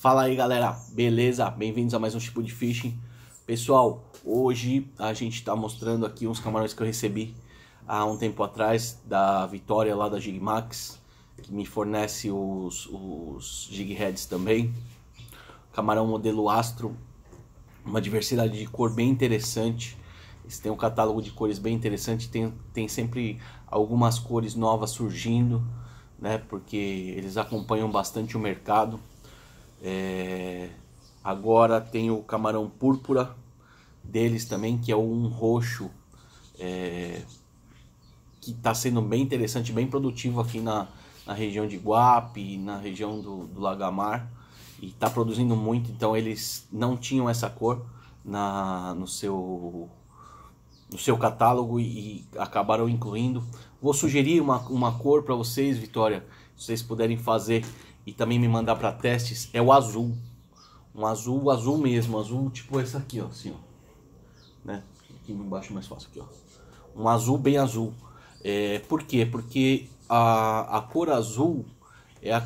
Fala aí galera, beleza? Bem-vindos a mais um tipo de fishing. Pessoal, hoje a gente está mostrando aqui uns camarões que eu recebi há um tempo atrás da Vitória lá da Gigmax, que me fornece os, os Jig Heads também. Camarão modelo Astro, uma diversidade de cor bem interessante. Eles têm um catálogo de cores bem interessante, tem, tem sempre algumas cores novas surgindo, né? Porque eles acompanham bastante o mercado. É... Agora tem o camarão púrpura deles também, que é um roxo é... que está sendo bem interessante, bem produtivo aqui na, na região de Guape, na região do, do Lagamar e está produzindo muito. Então eles não tinham essa cor na, no seu no seu catálogo e, e acabaram incluindo. Vou sugerir uma, uma cor para vocês, Vitória, se vocês puderem fazer e também me mandar para testes, é o azul. Um azul, azul mesmo, azul tipo esse aqui, ó, assim, ó. Né? Aqui embaixo é mais fácil aqui, ó. Um azul bem azul. É, por quê? Porque a, a cor azul é a,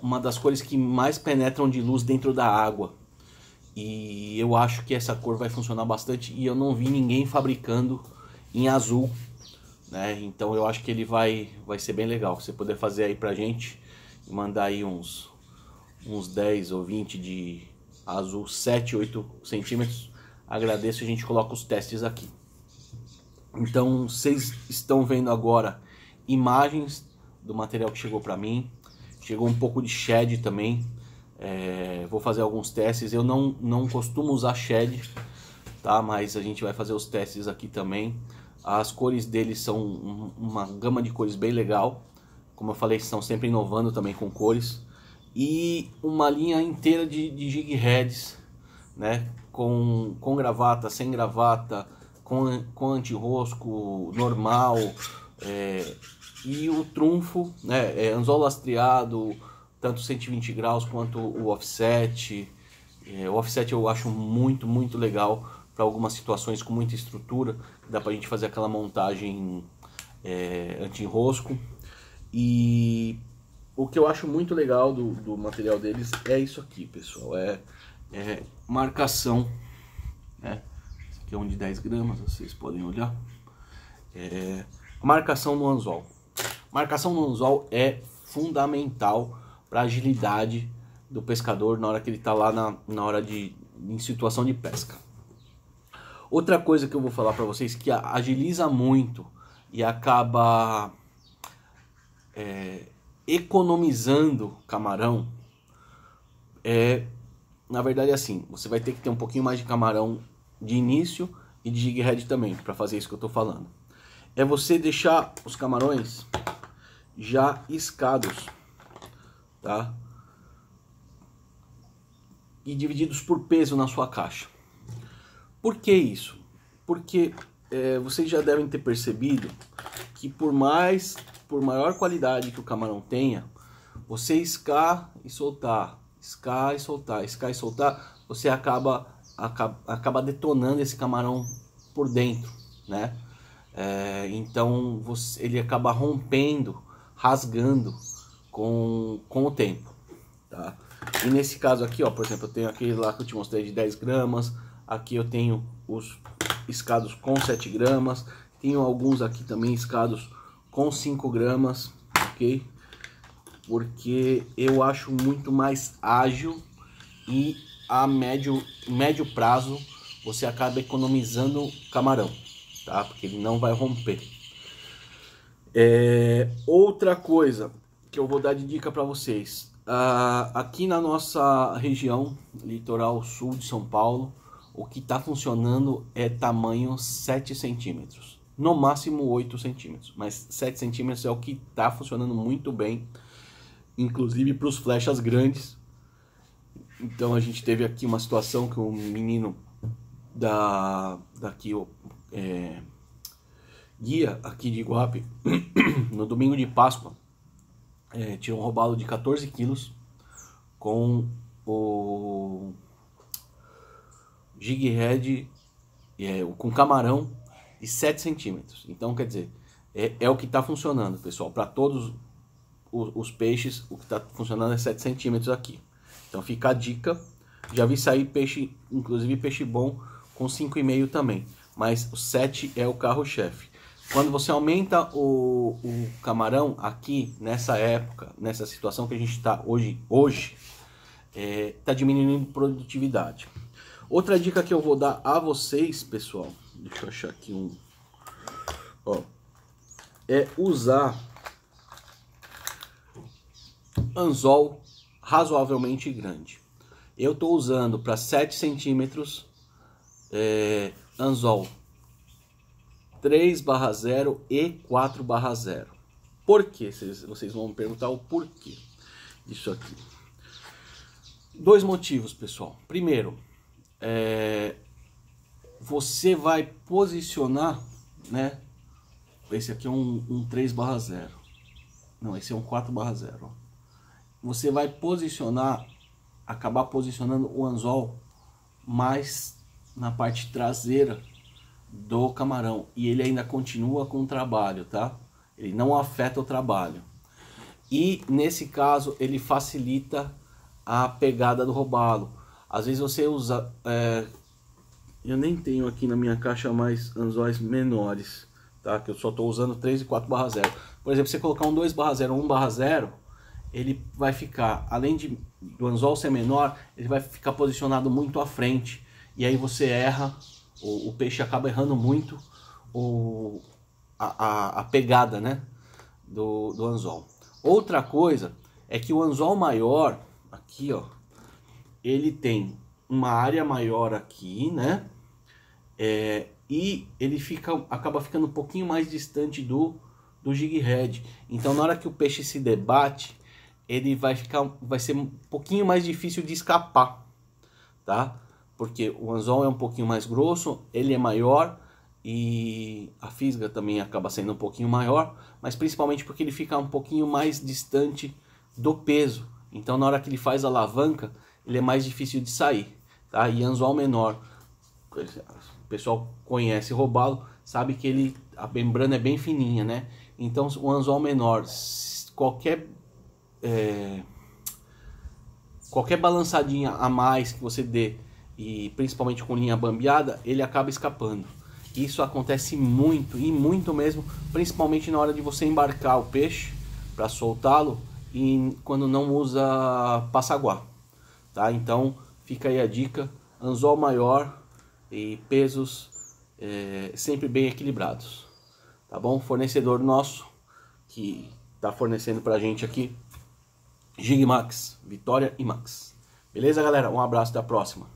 uma das cores que mais penetram de luz dentro da água. E eu acho que essa cor vai funcionar bastante e eu não vi ninguém fabricando em azul, né? Então eu acho que ele vai vai ser bem legal. Você poder fazer aí pra gente mandar aí uns uns 10 ou 20 de azul 7, 8 centímetros. Agradeço, a gente coloca os testes aqui. Então vocês estão vendo agora imagens do material que chegou para mim. Chegou um pouco de shed também. É, vou fazer alguns testes. Eu não, não costumo usar shed, tá? Mas a gente vai fazer os testes aqui também. As cores deles são uma gama de cores bem legal. Como eu falei, estão sempre inovando também com cores. E uma linha inteira de, de jig heads, né? Com, com gravata, sem gravata, com, com anti-rosco, normal. É, e o trunfo, né? É anzol lastreado, tanto 120 graus quanto o offset. É, o offset eu acho muito, muito legal para algumas situações com muita estrutura. Dá para a gente fazer aquela montagem é, anti-enrosco. E o que eu acho muito legal do, do material deles é isso aqui, pessoal. É, é marcação. Né? Esse aqui é um de 10 gramas, vocês podem olhar. É, marcação no anzol. Marcação no anzol é fundamental para a agilidade do pescador na hora que ele está lá na, na hora de em situação de pesca. Outra coisa que eu vou falar para vocês que agiliza muito e acaba é, economizando camarão é na verdade é assim você vai ter que ter um pouquinho mais de camarão de início e de jig head também para fazer isso que eu estou falando é você deixar os camarões já escados tá? E divididos por peso na sua caixa. Por que isso? Porque é, vocês já devem ter percebido que por mais, por maior qualidade que o camarão tenha, você escar e soltar, escar e soltar, escar e soltar, você acaba, acaba, acaba detonando esse camarão por dentro, né? É, então você, ele acaba rompendo, rasgando com, com o tempo, tá? E nesse caso aqui, ó, por exemplo, eu tenho aquele lá que eu te mostrei de 10 gramas, aqui eu tenho os escados com 7 gramas, tenho alguns aqui também escados com 5 gramas, ok? Porque eu acho muito mais ágil e a médio, médio prazo você acaba economizando camarão, tá? Porque ele não vai romper. É, outra coisa, que eu vou dar de dica para vocês. Uh, aqui na nossa região, litoral sul de São Paulo, o que está funcionando é tamanho 7 centímetros. No máximo 8 centímetros, mas 7 centímetros é o que está funcionando muito bem, inclusive para os flechas grandes. Então a gente teve aqui uma situação que um menino da daqui é, guia aqui de Iguape no domingo de Páscoa é, tinha um robalo de 14 quilos com o jig head é, com camarão de 7 centímetros. Então, quer dizer, é, é o que está funcionando, pessoal. Para todos os, os, peixes, o que está funcionando é 7 centímetros aqui. Então fica a dica. Já vi sair peixe, inclusive peixe bom com 5,5 também. Mas o 7 é o carro-chefe. Quando você aumenta o, o, camarão aqui, nessa época, nessa situação que a gente está hoje, hoje está é, tá diminuindo produtividade. Outra dica que eu vou dar a vocês, pessoal, deixa eu achar aqui um, ó, é usar anzol razoavelmente grande. Eu estou usando para 7 centímetros é, anzol 3 barra 0 e 4 barra 0. Por que? Vocês vão me perguntar o porquê disso aqui. Dois motivos, pessoal. Primeiro, é, você vai posicionar, né? Esse aqui é um, um 3 barra 0. Não, esse é um 4 barra 0. Você vai posicionar, acabar posicionando o anzol mais na parte traseira do camarão. E ele ainda continua com o trabalho, tá? Ele não afeta o trabalho. E nesse caso ele facilita a pegada do robalo. Às vezes você usa. É, eu nem tenho aqui na minha caixa mais anzóis menores, tá? Que eu só estou usando 3 e 4 barra 0. Por exemplo, você colocar um 2 barra 0 1 barra 0, ele vai ficar, além de, do anzol ser menor, ele vai ficar posicionado muito à frente. E aí você erra, o, o peixe acaba errando muito o, a, a, a pegada né? do, do anzol. Outra coisa é que o anzol maior, aqui ó, ele tem uma área maior aqui, né? É, e ele fica, acaba ficando um pouquinho mais distante do, do jig head. Então na hora que o peixe se debate, ele vai ficar, vai ser um pouquinho mais difícil de escapar, tá? Porque o anzol é um pouquinho mais grosso, ele é maior e a fisga também acaba sendo um pouquinho maior, mas principalmente porque ele fica um pouquinho mais distante do peso. Então na hora que ele faz a alavanca, ele é mais difícil de sair, tá? E anzol menor, o pessoal conhece robalo, sabe que ele a membrana é bem fininha, né? Então o anzol menor, qualquer é, qualquer balançadinha a mais que você dê e principalmente com linha bambeada, ele acaba escapando. Isso acontece muito e muito mesmo, principalmente na hora de você embarcar o peixe para soltá-lo e quando não usa passaguá, tá? Então fica aí a dica, anzol maior e pesos é, sempre bem equilibrados, tá bom? Fornecedor nosso que está fornecendo para a gente aqui, Gigmax, Vitória e Max. Beleza, galera? Um abraço, até a próxima.